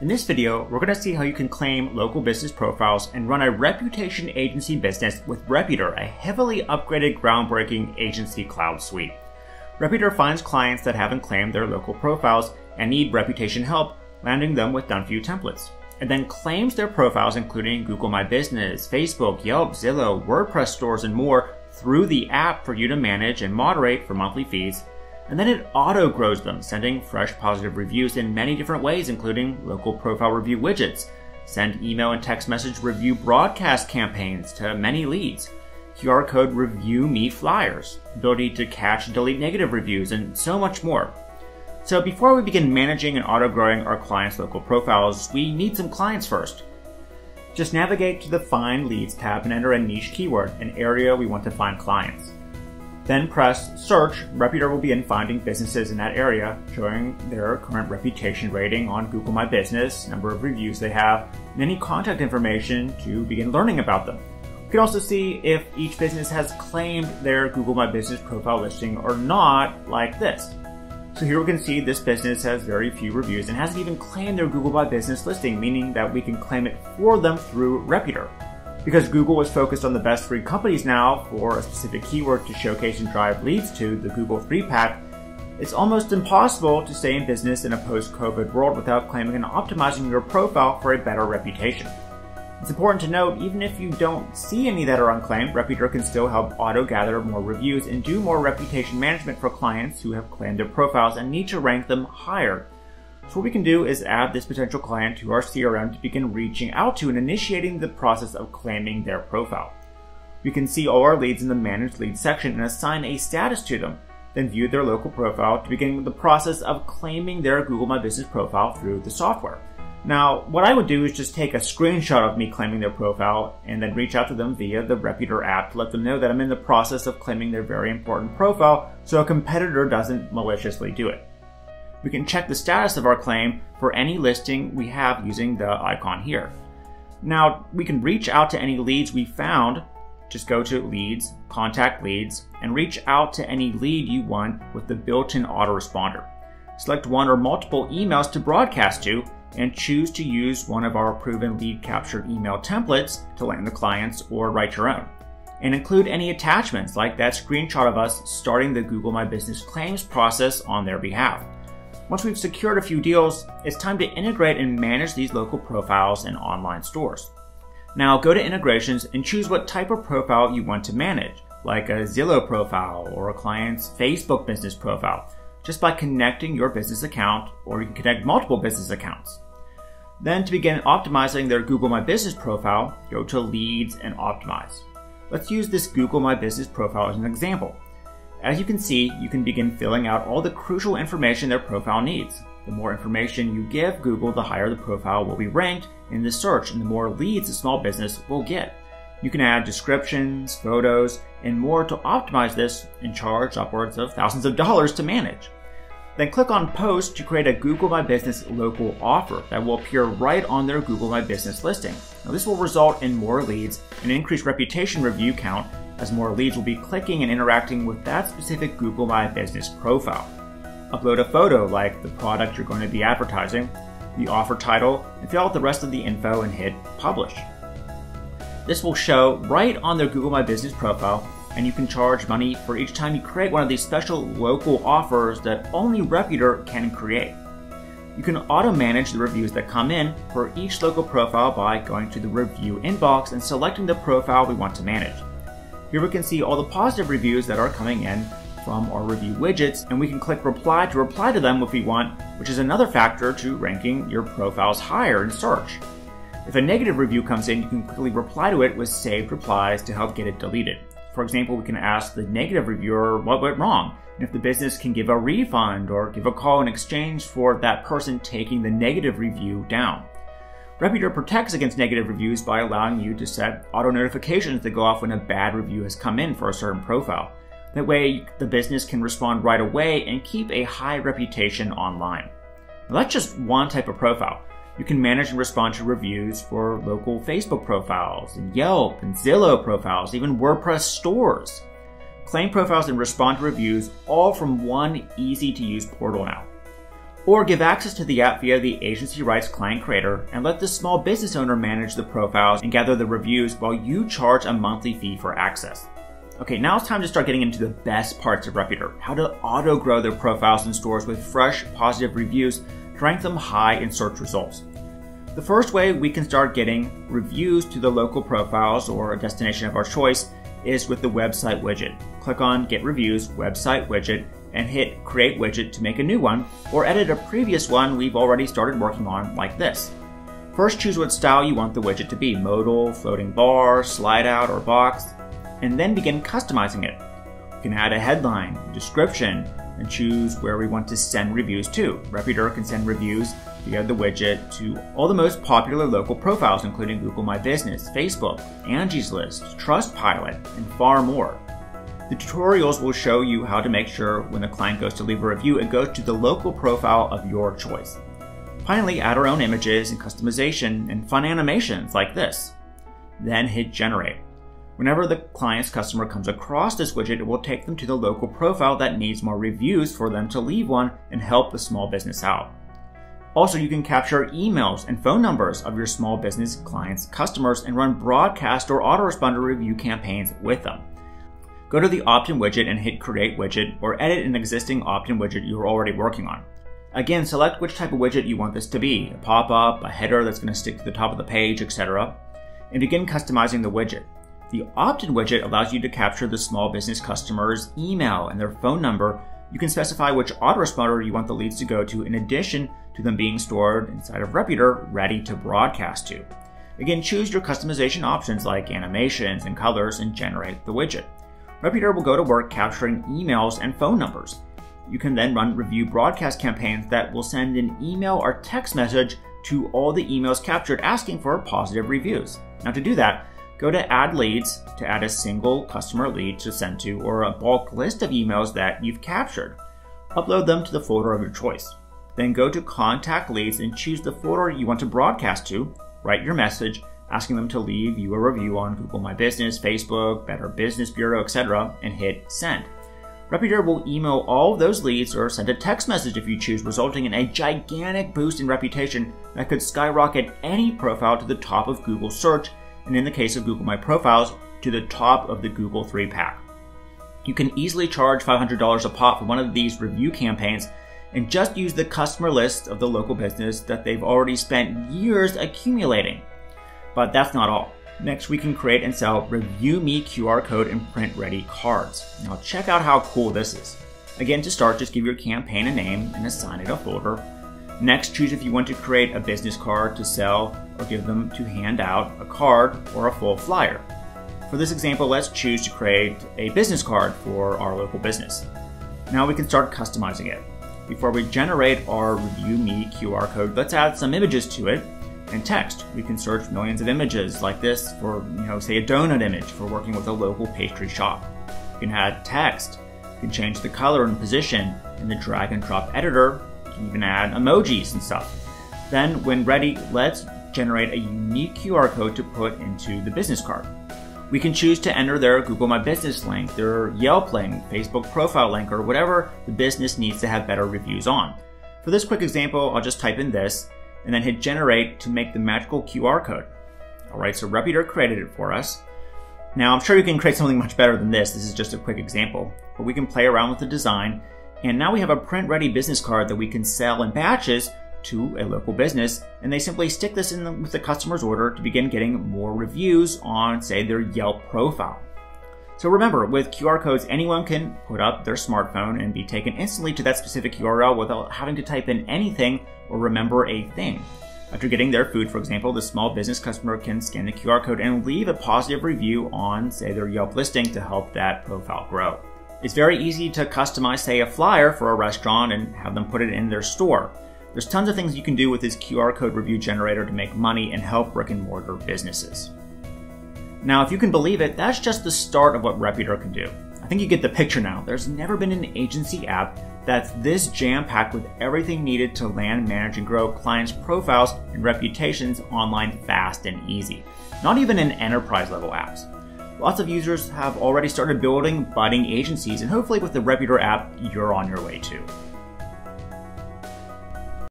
In this video, we're going to see how you can claim local business profiles and run a reputation agency business with Reputor, a heavily upgraded groundbreaking agency cloud suite. Reputor finds clients that haven't claimed their local profiles and need reputation help, landing them with done for you templates, and then claims their profiles including Google My Business, Facebook, Yelp, Zillow, WordPress stores, and more through the app for you to manage and moderate for monthly fees and then it auto grows them, sending fresh positive reviews in many different ways, including local profile review widgets, send email and text message review broadcast campaigns to many leads, QR code review me flyers, ability to catch and delete negative reviews, and so much more. So before we begin managing and auto growing our clients' local profiles, we need some clients first. Just navigate to the Find Leads tab and enter a niche keyword, an area we want to find clients. Then press search. Reputor will begin finding businesses in that area, showing their current reputation rating on Google My Business, number of reviews they have, and any contact information to begin learning about them. You can also see if each business has claimed their Google My Business profile listing or not, like this. So here we can see this business has very few reviews and hasn't even claimed their Google My Business listing, meaning that we can claim it for them through Reputor. Because Google is focused on the best free companies now for a specific keyword to showcase and drive leads to, the Google 3 pack, it's almost impossible to stay in business in a post-COVID world without claiming and optimizing your profile for a better reputation. It's important to note, even if you don't see any that are unclaimed, Reputor can still help auto-gather more reviews and do more reputation management for clients who have claimed their profiles and need to rank them higher. So what we can do is add this potential client to our CRM to begin reaching out to and initiating the process of claiming their profile. We can see all our leads in the Manage Leads section and assign a status to them, then view their local profile to begin the process of claiming their Google My Business profile through the software. Now, what I would do is just take a screenshot of me claiming their profile and then reach out to them via the Reputor app to let them know that I'm in the process of claiming their very important profile so a competitor doesn't maliciously do it we can check the status of our claim for any listing we have using the icon here. Now, we can reach out to any leads we found. Just go to Leads, Contact Leads, and reach out to any lead you want with the built-in autoresponder. Select one or multiple emails to broadcast to, and choose to use one of our proven lead capture email templates to land the clients or write your own. And include any attachments like that screenshot of us starting the Google My Business claims process on their behalf. Once we've secured a few deals, it's time to integrate and manage these local profiles in online stores. Now go to integrations and choose what type of profile you want to manage, like a Zillow profile or a client's Facebook business profile, just by connecting your business account, or you can connect multiple business accounts. Then to begin optimizing their Google My Business profile, go to Leads and Optimize. Let's use this Google My Business profile as an example. As you can see, you can begin filling out all the crucial information their profile needs. The more information you give Google, the higher the profile will be ranked in the search and the more leads a small business will get. You can add descriptions, photos, and more to optimize this and charge upwards of thousands of dollars to manage. Then click on Post to create a Google My Business local offer that will appear right on their Google My Business listing. Now, this will result in more leads and increased reputation review count as more leads will be clicking and interacting with that specific Google My Business profile. Upload a photo like the product you're going to be advertising, the offer title, and fill out the rest of the info and hit publish. This will show right on their Google My Business profile, and you can charge money for each time you create one of these special local offers that only Reputor can create. You can auto manage the reviews that come in for each local profile by going to the review inbox and selecting the profile we want to manage. Here we can see all the positive reviews that are coming in from our review widgets, and we can click reply to reply to them if we want, which is another factor to ranking your profiles higher in search. If a negative review comes in, you can quickly reply to it with saved replies to help get it deleted. For example, we can ask the negative reviewer what went wrong, and if the business can give a refund or give a call in exchange for that person taking the negative review down. Reputor protects against negative reviews by allowing you to set auto notifications that go off when a bad review has come in for a certain profile. That way, the business can respond right away and keep a high reputation online. Now, that's just one type of profile. You can manage and respond to reviews for local Facebook profiles, and Yelp, and Zillow profiles, even WordPress stores. Claim profiles and respond to reviews all from one easy to use portal now. Or give access to the app via the agency rights client creator and let the small business owner manage the profiles and gather the reviews while you charge a monthly fee for access. Okay, now it's time to start getting into the best parts of Reputor, how to auto grow their profiles in stores with fresh, positive reviews to rank them high in search results. The first way we can start getting reviews to the local profiles or a destination of our choice is with the website widget. Click on Get Reviews Website Widget and hit Create Widget to make a new one, or edit a previous one we've already started working on like this. First choose what style you want the widget to be, modal, floating bar, slide out, or box and then begin customizing it. We can add a headline, description, and choose where we want to send reviews to. Reputor can send reviews via the widget to all the most popular local profiles, including Google My Business, Facebook, Angie's List, Trustpilot, and far more. The tutorials will show you how to make sure when a client goes to leave a review, it goes to the local profile of your choice. Finally, add our own images and customization and fun animations like this. Then hit generate. Whenever the client's customer comes across this widget, it will take them to the local profile that needs more reviews for them to leave one and help the small business out. Also, you can capture emails and phone numbers of your small business clients' customers and run broadcast or autoresponder review campaigns with them. Go to the opt-in widget and hit create widget or edit an existing opt-in widget you're already working on. Again, select which type of widget you want this to be, a pop-up, a header that's going to stick to the top of the page, etc. And begin customizing the widget. The opt-in widget allows you to capture the small business customer's email and their phone number. You can specify which autoresponder you want the leads to go to in addition to them being stored inside of Reputor ready to broadcast to. Again, choose your customization options like animations and colors and generate the widget. Reputor will go to work capturing emails and phone numbers. You can then run review broadcast campaigns that will send an email or text message to all the emails captured asking for positive reviews. Now to do that, Go to Add Leads to add a single customer lead to send to or a bulk list of emails that you've captured. Upload them to the folder of your choice. Then go to Contact Leads and choose the folder you want to broadcast to. Write your message asking them to leave you a review on Google My Business, Facebook, Better Business Bureau, etc., and hit send. Reputor will email all those leads or send a text message if you choose, resulting in a gigantic boost in reputation that could skyrocket any profile to the top of Google search and in the case of Google My Profiles, to the top of the Google 3 pack. You can easily charge $500 a pop for one of these review campaigns and just use the customer list of the local business that they've already spent years accumulating. But that's not all. Next, we can create and sell Review Me QR code and print ready cards. Now, check out how cool this is. Again, to start, just give your campaign a name and assign it a folder. Next, choose if you want to create a business card to sell or give them to hand out a card or a full flyer. For this example, let's choose to create a business card for our local business. Now we can start customizing it. Before we generate our Review Me QR code, let's add some images to it and text. We can search millions of images like this for, you know, say a donut image for working with a local pastry shop. You can add text. You can change the color and position in the drag and drop editor even add emojis and stuff. Then, when ready, let's generate a unique QR code to put into the business card. We can choose to enter their Google My Business link, their Yelp link, Facebook profile link, or whatever the business needs to have better reviews on. For this quick example, I'll just type in this and then hit generate to make the magical QR code. Alright, so Reputor created it for us. Now, I'm sure you can create something much better than this. This is just a quick example, but we can play around with the design and now we have a print ready business card that we can sell in batches to a local business, and they simply stick this in the, with the customer's order to begin getting more reviews on, say, their Yelp profile. So remember, with QR codes, anyone can put up their smartphone and be taken instantly to that specific URL without having to type in anything or remember a thing. After getting their food, for example, the small business customer can scan the QR code and leave a positive review on, say, their Yelp listing to help that profile grow. It's very easy to customize, say, a flyer for a restaurant and have them put it in their store. There's tons of things you can do with this QR code review generator to make money and help brick and mortar businesses. Now, if you can believe it, that's just the start of what Reputor can do. I think you get the picture now. There's never been an agency app that's this jam packed with everything needed to land, manage, and grow clients' profiles and reputations online fast and easy. Not even in enterprise level apps. Lots of users have already started building budding agencies, and hopefully with the Reputor app, you're on your way too.